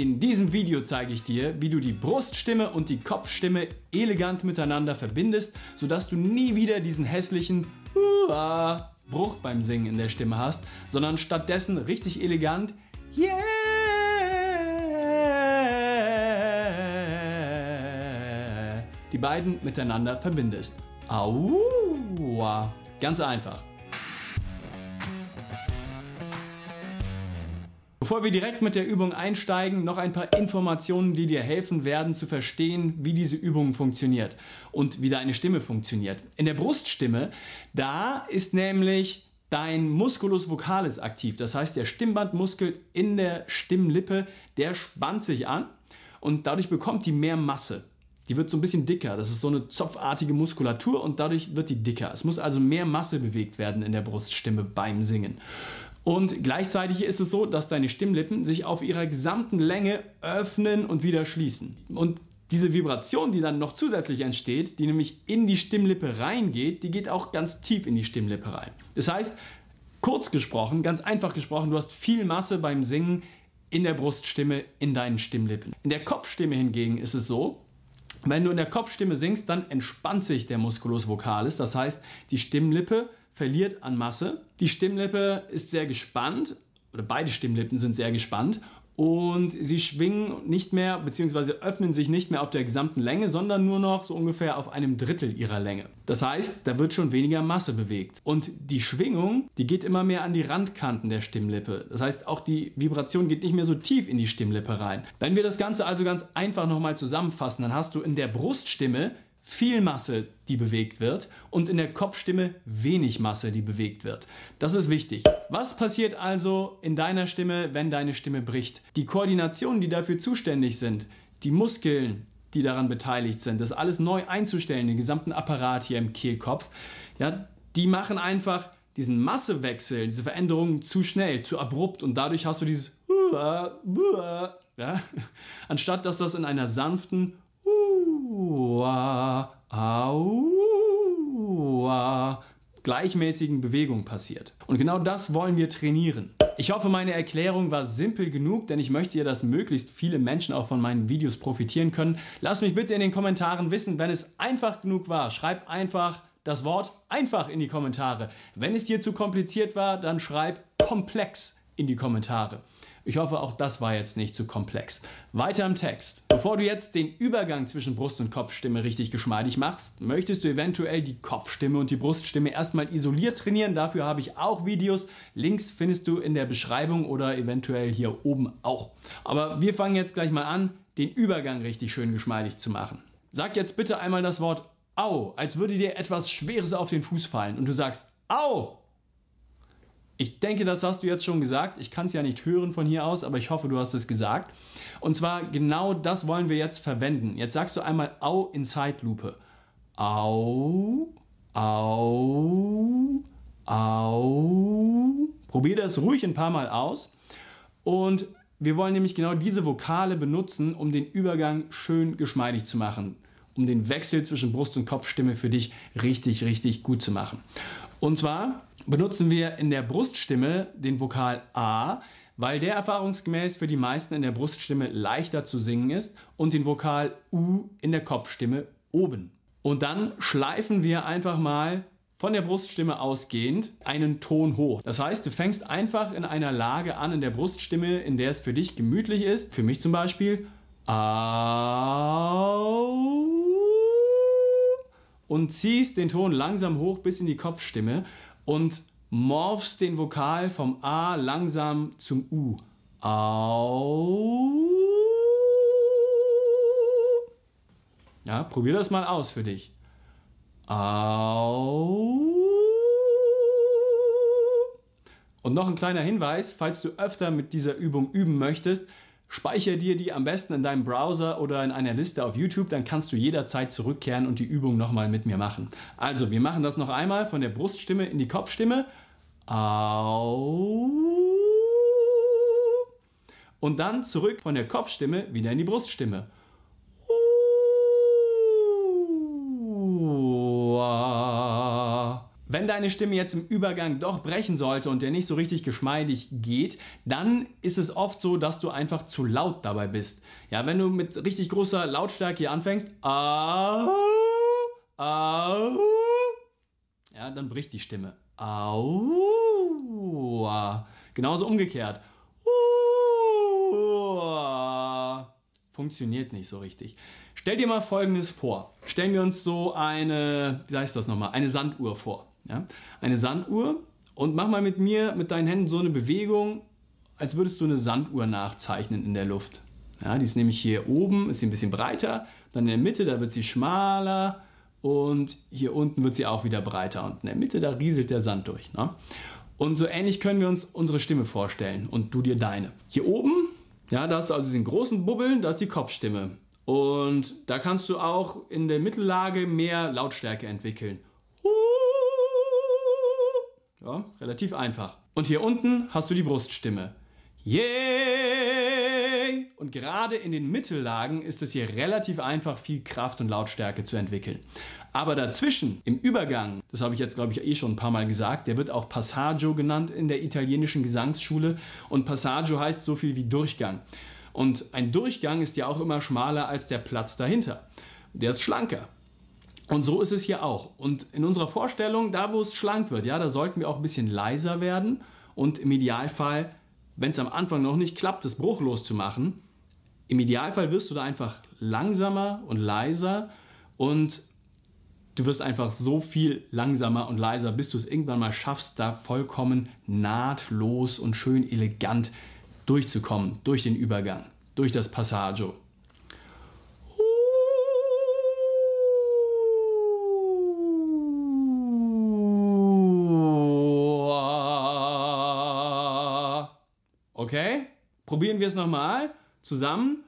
In diesem Video zeige ich dir, wie du die Bruststimme und die Kopfstimme elegant miteinander verbindest, sodass du nie wieder diesen hässlichen Hua Bruch beim Singen in der Stimme hast, sondern stattdessen richtig elegant Yeah die beiden miteinander verbindest. Aua. Ganz einfach. Bevor wir direkt mit der Übung einsteigen, noch ein paar Informationen, die dir helfen werden zu verstehen, wie diese Übung funktioniert und wie deine Stimme funktioniert. In der Bruststimme, da ist nämlich dein Musculus vocalis aktiv. Das heißt, der Stimmbandmuskel in der Stimmlippe, der spannt sich an und dadurch bekommt die mehr Masse. Die wird so ein bisschen dicker. Das ist so eine zopfartige Muskulatur und dadurch wird die dicker. Es muss also mehr Masse bewegt werden in der Bruststimme beim Singen. Und gleichzeitig ist es so, dass deine Stimmlippen sich auf ihrer gesamten Länge öffnen und wieder schließen. Und diese Vibration, die dann noch zusätzlich entsteht, die nämlich in die Stimmlippe reingeht, die geht auch ganz tief in die Stimmlippe rein. Das heißt, kurz gesprochen, ganz einfach gesprochen, du hast viel Masse beim Singen in der Bruststimme, in deinen Stimmlippen. In der Kopfstimme hingegen ist es so, wenn du in der Kopfstimme singst, dann entspannt sich der Musculus vocalis, das heißt, die Stimmlippe verliert an Masse. Die Stimmlippe ist sehr gespannt, oder beide Stimmlippen sind sehr gespannt und sie schwingen nicht mehr bzw. öffnen sich nicht mehr auf der gesamten Länge, sondern nur noch so ungefähr auf einem Drittel ihrer Länge. Das heißt, da wird schon weniger Masse bewegt. Und die Schwingung, die geht immer mehr an die Randkanten der Stimmlippe. Das heißt, auch die Vibration geht nicht mehr so tief in die Stimmlippe rein. Wenn wir das Ganze also ganz einfach nochmal zusammenfassen, dann hast du in der Bruststimme viel Masse, die bewegt wird und in der Kopfstimme wenig Masse, die bewegt wird. Das ist wichtig. Was passiert also in deiner Stimme, wenn deine Stimme bricht? Die Koordinationen, die dafür zuständig sind, die Muskeln, die daran beteiligt sind, das alles neu einzustellen, den gesamten Apparat hier im Kehlkopf, ja, die machen einfach diesen Massewechsel, diese Veränderungen zu schnell, zu abrupt und dadurch hast du dieses ja, anstatt dass das in einer sanften aua, aua, gleichmäßigen Bewegung passiert. Und genau das wollen wir trainieren. Ich hoffe, meine Erklärung war simpel genug, denn ich möchte ja, dass möglichst viele Menschen auch von meinen Videos profitieren können. Lass mich bitte in den Kommentaren wissen, wenn es einfach genug war. Schreib einfach das Wort einfach in die Kommentare. Wenn es dir zu kompliziert war, dann schreib komplex in die Kommentare. Ich hoffe, auch das war jetzt nicht zu komplex. Weiter im Text. Bevor du jetzt den Übergang zwischen Brust- und Kopfstimme richtig geschmeidig machst, möchtest du eventuell die Kopfstimme und die Bruststimme erstmal isoliert trainieren. Dafür habe ich auch Videos. Links findest du in der Beschreibung oder eventuell hier oben auch. Aber wir fangen jetzt gleich mal an, den Übergang richtig schön geschmeidig zu machen. Sag jetzt bitte einmal das Wort Au, als würde dir etwas Schweres auf den Fuß fallen und du sagst Au ich denke, das hast du jetzt schon gesagt. Ich kann es ja nicht hören von hier aus, aber ich hoffe, du hast es gesagt. Und zwar genau das wollen wir jetzt verwenden. Jetzt sagst du einmal Au in Zeitlupe. Au, au, au. Probier das ruhig ein paar Mal aus. Und wir wollen nämlich genau diese Vokale benutzen, um den Übergang schön geschmeidig zu machen. Um den Wechsel zwischen Brust- und Kopfstimme für dich richtig, richtig gut zu machen. Und zwar benutzen wir in der Bruststimme den Vokal A, weil der erfahrungsgemäß für die meisten in der Bruststimme leichter zu singen ist und den Vokal U in der Kopfstimme oben. Und dann schleifen wir einfach mal von der Bruststimme ausgehend einen Ton hoch. Das heißt, du fängst einfach in einer Lage an in der Bruststimme, in der es für dich gemütlich ist. Für mich zum Beispiel. Und ziehst den Ton langsam hoch bis in die Kopfstimme und morphst den Vokal vom A langsam zum U. Au. Ja, probier das mal aus für dich. Au. Und noch ein kleiner Hinweis, falls du öfter mit dieser Übung üben möchtest, Speichere dir die am besten in deinem Browser oder in einer Liste auf YouTube, dann kannst du jederzeit zurückkehren und die Übung nochmal mit mir machen. Also, wir machen das noch einmal von der Bruststimme in die Kopfstimme. Au. Und dann zurück von der Kopfstimme wieder in die Bruststimme. Wenn deine Stimme jetzt im Übergang doch brechen sollte und der nicht so richtig geschmeidig geht, dann ist es oft so, dass du einfach zu laut dabei bist. Ja, wenn du mit richtig großer Lautstärke hier anfängst, au, au, ja, dann bricht die Stimme. Au, genauso umgekehrt. Funktioniert nicht so richtig. Stell dir mal Folgendes vor. Stellen wir uns so eine, wie heißt das nochmal, eine Sanduhr vor. Ja? Eine Sanduhr und mach mal mit mir, mit deinen Händen so eine Bewegung, als würdest du eine Sanduhr nachzeichnen in der Luft. Ja, die ist nämlich hier oben, ist sie ein bisschen breiter, dann in der Mitte, da wird sie schmaler und hier unten wird sie auch wieder breiter und in der Mitte, da rieselt der Sand durch. Ne? Und so ähnlich können wir uns unsere Stimme vorstellen und du dir deine. Hier oben, ja, da hast du also den großen Bubbeln, da ist die Kopfstimme. Und da kannst du auch in der Mittellage mehr Lautstärke entwickeln. Ja, relativ einfach. Und hier unten hast du die Bruststimme. Yay! Und gerade in den Mittellagen ist es hier relativ einfach, viel Kraft und Lautstärke zu entwickeln. Aber dazwischen, im Übergang, das habe ich jetzt, glaube ich, eh schon ein paar Mal gesagt, der wird auch Passaggio genannt in der italienischen Gesangsschule. Und Passaggio heißt so viel wie Durchgang. Und ein Durchgang ist ja auch immer schmaler als der Platz dahinter. Der ist schlanker. Und so ist es hier auch. Und in unserer Vorstellung, da wo es schlank wird, ja, da sollten wir auch ein bisschen leiser werden und im Idealfall, wenn es am Anfang noch nicht klappt, das bruchlos zu machen, im Idealfall wirst du da einfach langsamer und leiser und du wirst einfach so viel langsamer und leiser, bis du es irgendwann mal schaffst, da vollkommen nahtlos und schön elegant durchzukommen, durch den Übergang, durch das Passaggio. Okay? Probieren wir es nochmal. Zusammen.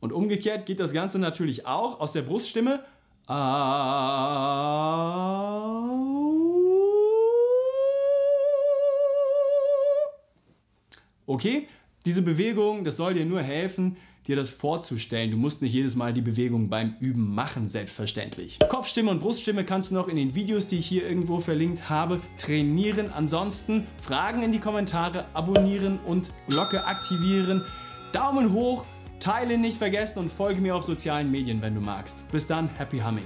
Und umgekehrt geht das Ganze natürlich auch aus der Bruststimme. Okay? Diese Bewegung, das soll dir nur helfen, dir das vorzustellen. Du musst nicht jedes Mal die Bewegung beim Üben machen, selbstverständlich. Kopfstimme und Bruststimme kannst du noch in den Videos, die ich hier irgendwo verlinkt habe, trainieren. Ansonsten Fragen in die Kommentare, abonnieren und Glocke aktivieren. Daumen hoch, teile nicht vergessen und folge mir auf sozialen Medien, wenn du magst. Bis dann, happy humming.